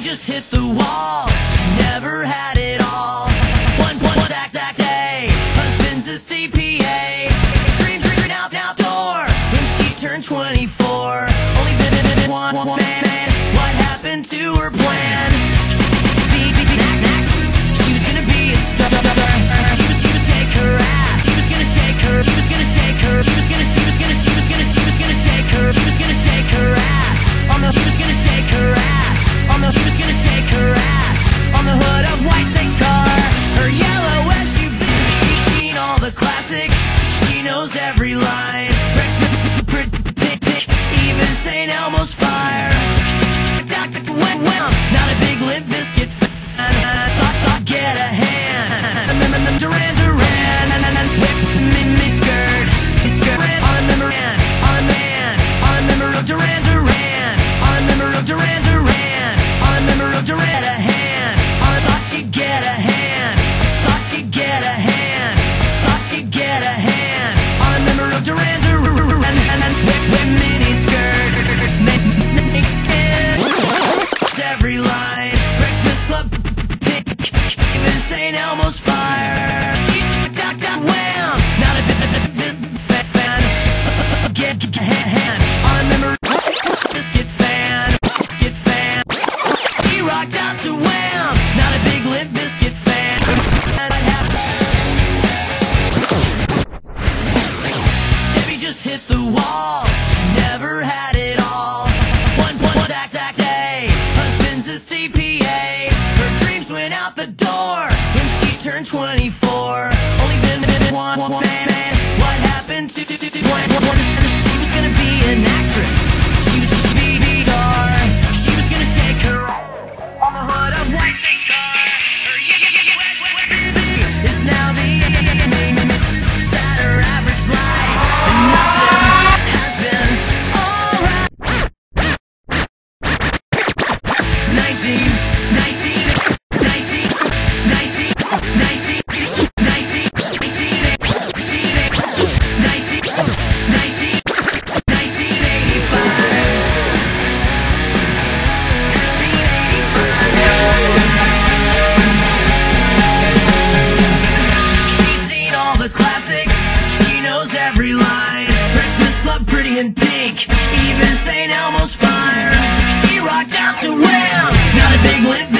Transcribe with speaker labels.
Speaker 1: just hit the wall. St. Elmo's fire. Doctor Wham, not a big limp biscuit fan. Thought, thought, get a hand. Duran Duran, whip me, me skirt, skirt. On a member, on a man, on a member of Duran Duran, on a member of Duran Duran, on a member of Duran. A hand, on a thought she'd get a hand, thought she'd get a hand, thought she'd get a hand. turned 24. Only been, one, one, man. What happened to, to, to, to, to, to, to, to, to, to, In pink, even St. Elmo's fire. She rocked out to where not a big limp.